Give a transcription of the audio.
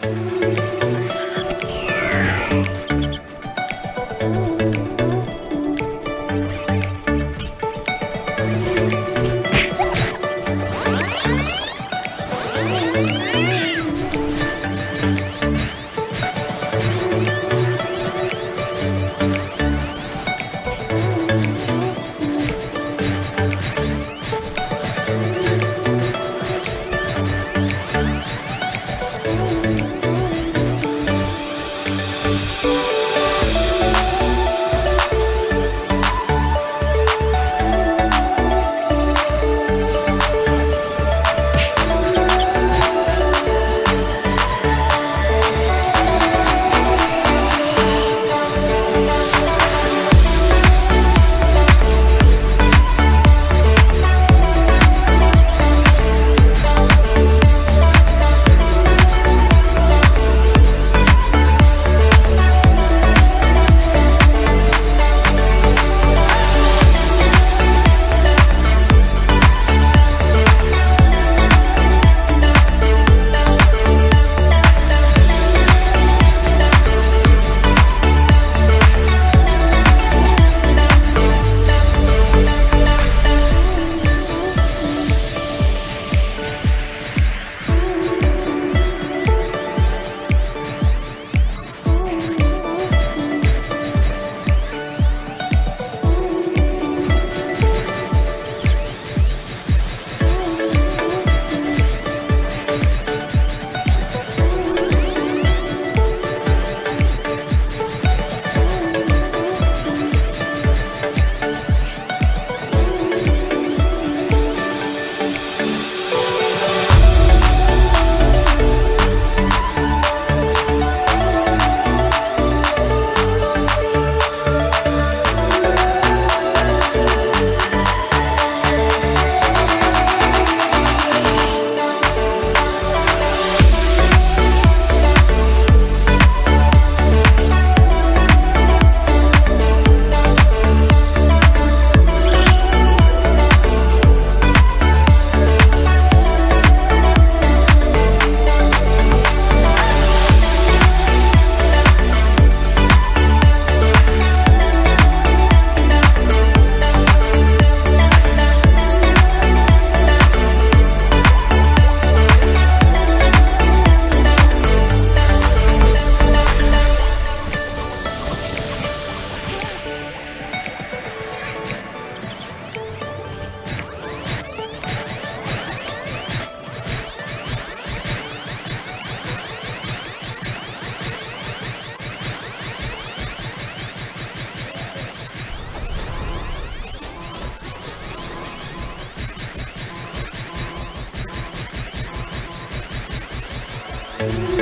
Música Ooh.